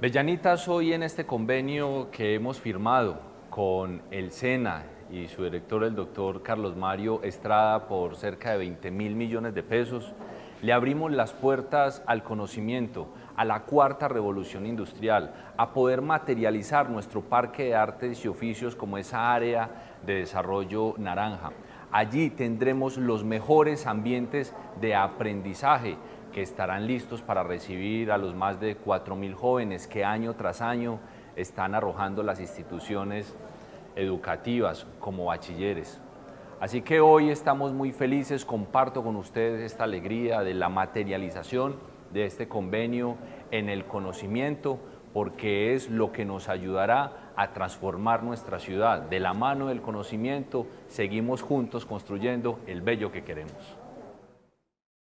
Bellanitas hoy en este convenio que hemos firmado con el SENA y su director, el doctor Carlos Mario Estrada, por cerca de 20 mil millones de pesos, le abrimos las puertas al conocimiento, a la cuarta revolución industrial, a poder materializar nuestro parque de artes y oficios como esa área de desarrollo naranja. Allí tendremos los mejores ambientes de aprendizaje, que estarán listos para recibir a los más de 4.000 jóvenes que año tras año están arrojando las instituciones educativas como bachilleres. Así que hoy estamos muy felices, comparto con ustedes esta alegría de la materialización de este convenio en el conocimiento, porque es lo que nos ayudará a transformar nuestra ciudad. De la mano del conocimiento, seguimos juntos construyendo el bello que queremos.